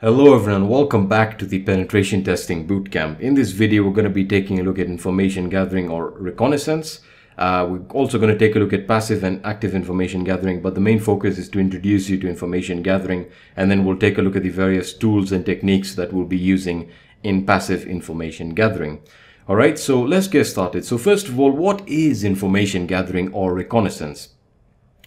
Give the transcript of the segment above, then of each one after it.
Hello everyone, welcome back to the penetration testing bootcamp. In this video, we're going to be taking a look at information gathering or reconnaissance. Uh, we're also going to take a look at passive and active information gathering, but the main focus is to introduce you to information gathering, and then we'll take a look at the various tools and techniques that we'll be using in passive information gathering. All right, so let's get started. So first of all, what is information gathering or reconnaissance?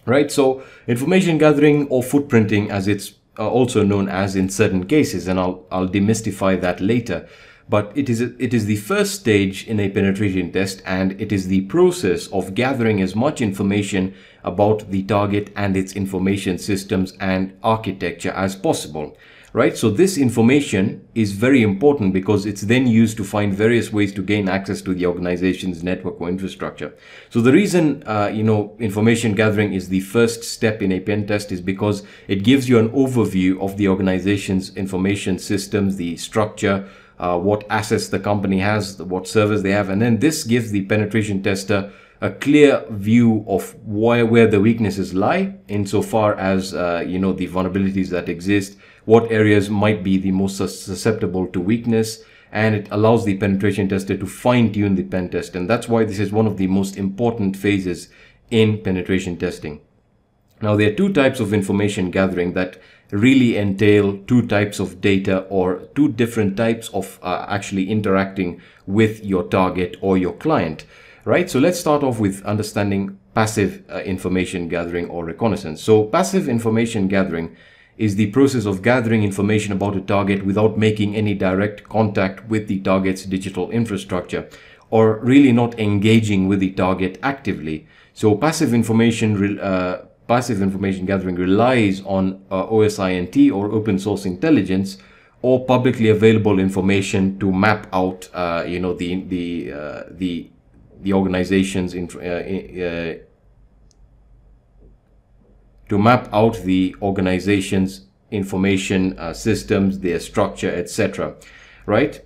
Right, so information gathering or footprinting as it's uh, also known as in certain cases, and I'll, I'll demystify that later. But it is, it is the first stage in a penetration test and it is the process of gathering as much information about the target and its information systems and architecture as possible right? So this information is very important because it's then used to find various ways to gain access to the organization's network or infrastructure. So the reason, uh, you know, information gathering is the first step in a pen test is because it gives you an overview of the organization's information systems, the structure, uh, what assets the company has, what servers they have, and then this gives the penetration tester a clear view of where, where the weaknesses lie insofar as, uh, you know, the vulnerabilities that exist, what areas might be the most susceptible to weakness, and it allows the penetration tester to fine tune the pen test. And that's why this is one of the most important phases in penetration testing. Now, there are two types of information gathering that really entail two types of data or two different types of uh, actually interacting with your target or your client right? So let's start off with understanding passive uh, information gathering or reconnaissance. So passive information gathering is the process of gathering information about a target without making any direct contact with the target's digital infrastructure or really not engaging with the target actively. So passive information uh, passive information gathering relies on uh, OSINT or open source intelligence or publicly available information to map out uh, you know the the uh, the the organizations in, uh, uh, to map out the organization's information uh, systems, their structure, etc. Right?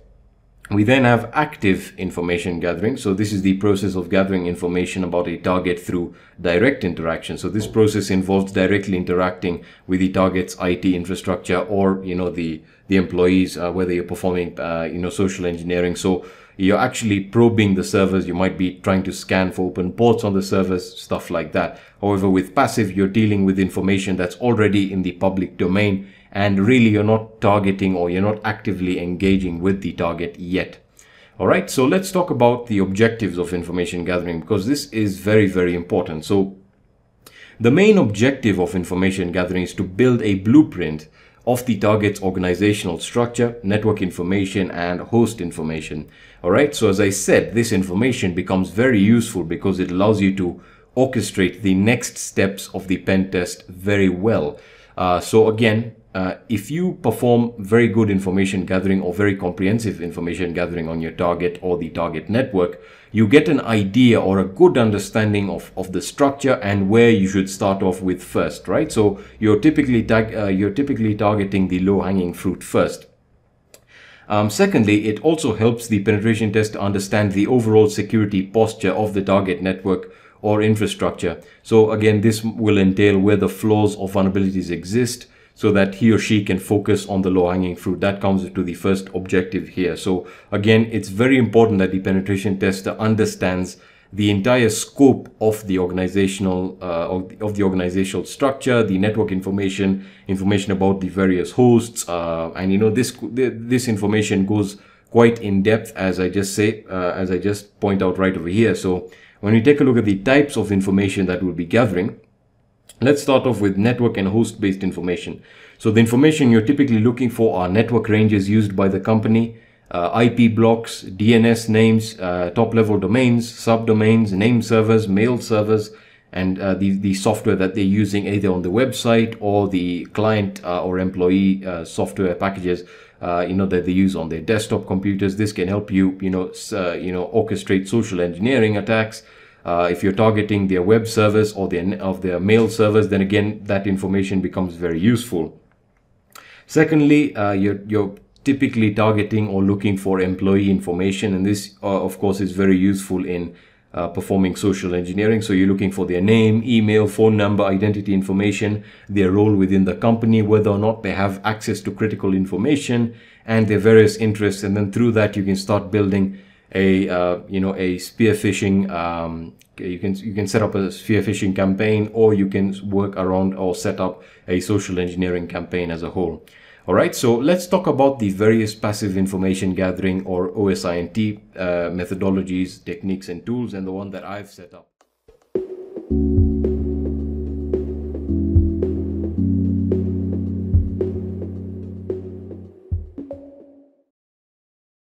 We then have active information gathering. So this is the process of gathering information about a target through direct interaction. So this process involves directly interacting with the target's IT infrastructure or, you know, the, the employees, uh, whether you're performing, uh, you know, social engineering. So you're actually probing the servers. You might be trying to scan for open ports on the servers, stuff like that. However, with passive, you're dealing with information that's already in the public domain and really you're not targeting or you're not actively engaging with the target yet. All right, so let's talk about the objectives of information gathering because this is very, very important. So the main objective of information gathering is to build a blueprint of the target's organizational structure, network information, and host information. All right. So as I said, this information becomes very useful because it allows you to orchestrate the next steps of the pen test very well. Uh, so again, uh, if you perform very good information gathering or very comprehensive information gathering on your target or the target network, you get an idea or a good understanding of, of the structure and where you should start off with first, right? So you're typically, uh, you're typically targeting the low hanging fruit first. Um, secondly, it also helps the penetration test understand the overall security posture of the target network or infrastructure. So again, this will entail where the flaws or vulnerabilities exist, so that he or she can focus on the low hanging fruit. That comes to the first objective here. So again, it's very important that the penetration tester understands the entire scope of the organizational uh, of, the, of, the, organizational structure, the network information, information about the various hosts, uh, and you know this this information goes quite in depth as I just say uh, as I just point out right over here. So when we take a look at the types of information that we'll be gathering, Let's start off with network and host based information. So the information you're typically looking for are network ranges used by the company, uh, IP blocks, DNS names, uh, top level domains, subdomains, name servers, mail servers, and uh, the, the software that they're using either on the website or the client uh, or employee uh, software packages uh, you know that they use on their desktop computers this can help you you know you know orchestrate social engineering attacks uh, if you're targeting their web service or their, of their mail service, then again, that information becomes very useful. Secondly, uh, you're, you're typically targeting or looking for employee information. And this, uh, of course, is very useful in uh, performing social engineering. So you're looking for their name, email, phone number, identity information, their role within the company, whether or not they have access to critical information, and their various interests. And then through that, you can start building a uh, you know a spear phishing. Um, you can you can set up a spear phishing campaign, or you can work around or set up a social engineering campaign as a whole. All right, so let's talk about the various passive information gathering or OSINT uh, methodologies, techniques, and tools, and the one that I've set up.